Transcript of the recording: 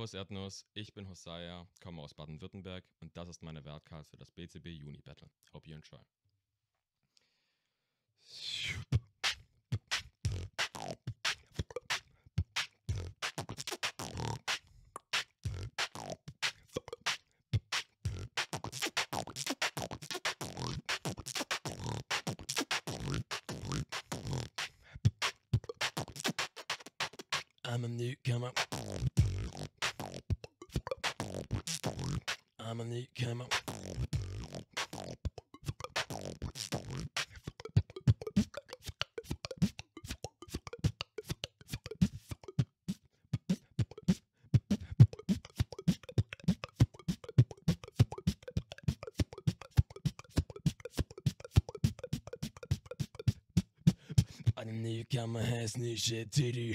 Servus Erdnuss, ich bin Hosaya, komme aus Baden-Württemberg und das ist meine Wertkarte für das BCB Juni Battle. Hope you enjoy. I'm a newcomer. I'm a neat camel. Ani newcomer has new shit to do.